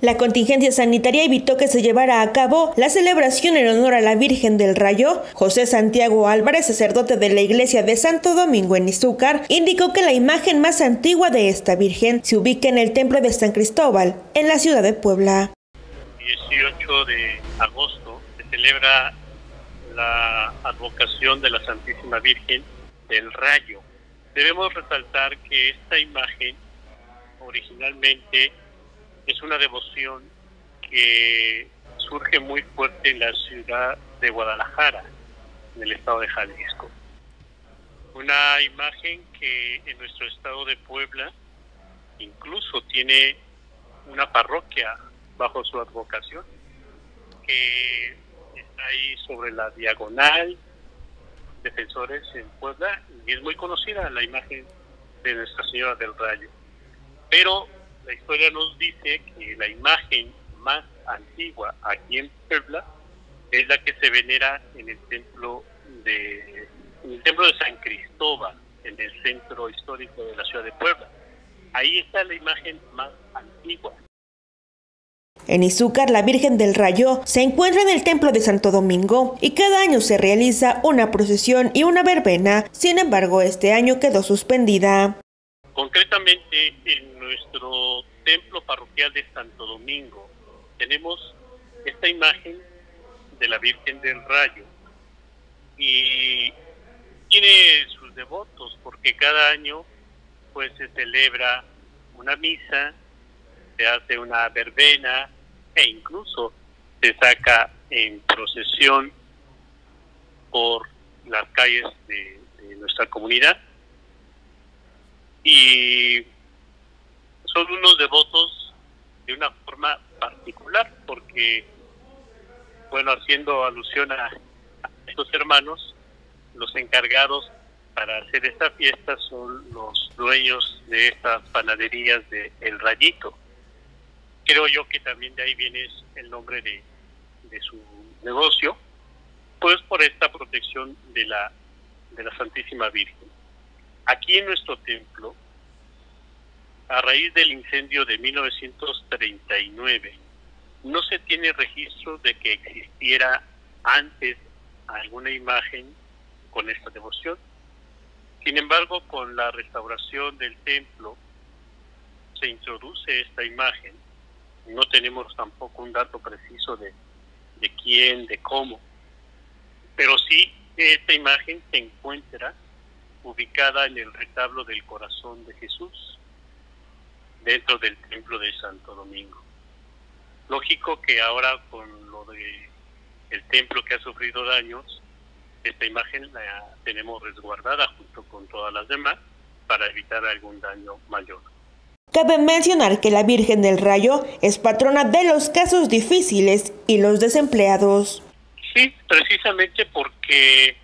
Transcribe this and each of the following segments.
La contingencia sanitaria evitó que se llevara a cabo la celebración en honor a la Virgen del Rayo. José Santiago Álvarez, sacerdote de la iglesia de Santo Domingo en Izúcar, indicó que la imagen más antigua de esta Virgen se ubica en el templo de San Cristóbal, en la ciudad de Puebla. 18 de agosto se celebra la advocación de la Santísima Virgen del Rayo. Debemos resaltar que esta imagen originalmente es una devoción que surge muy fuerte en la ciudad de Guadalajara, en el estado de Jalisco. Una imagen que en nuestro estado de Puebla incluso tiene una parroquia bajo su advocación, que está ahí sobre la diagonal Defensores en Puebla, y es muy conocida la imagen de Nuestra Señora del Rayo. Pero la historia nos dice que la imagen más antigua aquí en Puebla es la que se venera en el templo de el templo de San Cristóbal, en el centro histórico de la ciudad de Puebla. Ahí está la imagen más antigua. En Izúcar, la Virgen del Rayo se encuentra en el Templo de Santo Domingo y cada año se realiza una procesión y una verbena. Sin embargo, este año quedó suspendida. Concretamente, en nuestro templo parroquial de Santo Domingo tenemos esta imagen de la Virgen del Rayo. Y tiene sus devotos porque cada año pues se celebra una misa, se hace una verbena e incluso se saca en procesión por las calles de, de nuestra comunidad y son unos devotos de una forma particular porque, bueno, haciendo alusión a estos hermanos, los encargados para hacer esta fiesta son los dueños de estas panaderías de El Rayito. Creo yo que también de ahí viene el nombre de, de su negocio, pues por esta protección de la, de la Santísima Virgen. Aquí en nuestro templo, a raíz del incendio de 1939, no se tiene registro de que existiera antes alguna imagen con esta devoción. Sin embargo, con la restauración del templo se introduce esta imagen. No tenemos tampoco un dato preciso de, quién, de cómo, pero sí esta imagen se encuentra ubicada en el retablo del corazón de Jesús, dentro del templo de Santo Domingo. Lógico que ahora con lo de el templo que ha sufrido daños, esta imagen la tenemos resguardada junto con todas las demás para evitar algún daño mayor. Cabe mencionar que la Virgen del Rayo es patrona de los casos difíciles y los desempleados. Sí, precisamente porque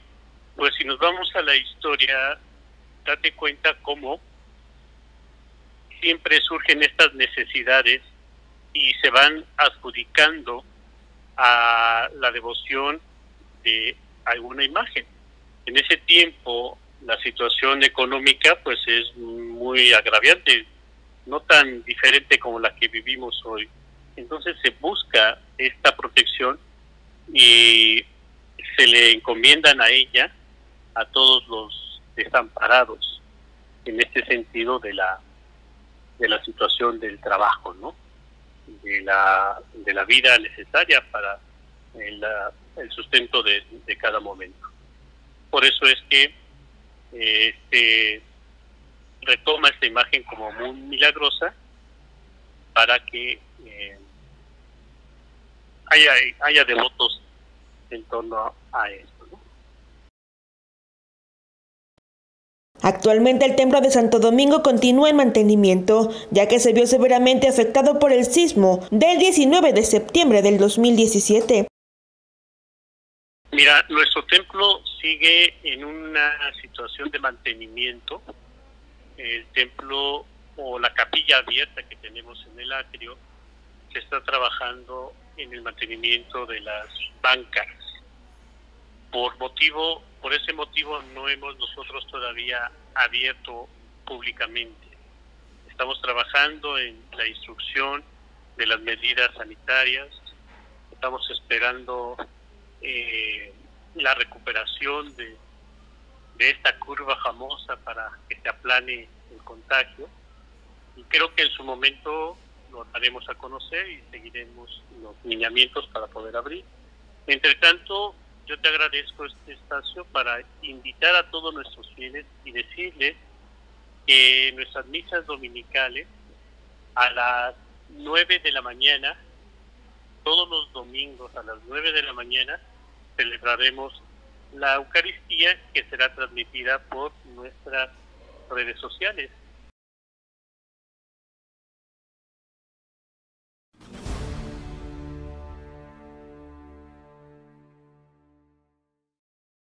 pues si nos vamos a la historia, date cuenta cómo siempre surgen estas necesidades y se van adjudicando a la devoción de alguna imagen. En ese tiempo la situación económica pues es muy agraviante, no tan diferente como la que vivimos hoy. Entonces se busca esta protección y se le encomiendan a ella a todos los desamparados en este sentido de la de la situación del trabajo, ¿no? De la, de la vida necesaria para el, el sustento de, cada momento. Por eso es que eh, retoma esta imagen como muy milagrosa para que eh, haya, haya devotos en torno a esto. Actualmente el templo de Santo Domingo continúa en mantenimiento, ya que se vio severamente afectado por el sismo del 19 de septiembre del 2017. Mira, nuestro templo sigue en una situación de mantenimiento. El templo o la capilla abierta que tenemos en el atrio se está trabajando en el mantenimiento de las bancas. Por motivo por ese motivo no hemos nosotros todavía abierto públicamente. Estamos trabajando en la instrucción de las medidas sanitarias, estamos esperando eh, la recuperación de, de esta curva famosa para que se aplane el contagio y creo que en su momento lo daremos a conocer y seguiremos los lineamientos para poder abrir. Entre tanto, yo te agradezco este espacio para invitar a todos nuestros fieles y decirles que nuestras misas dominicales a las 9 de la mañana, todos los domingos a las 9 de la mañana, celebraremos la Eucaristía que será transmitida por nuestras redes sociales.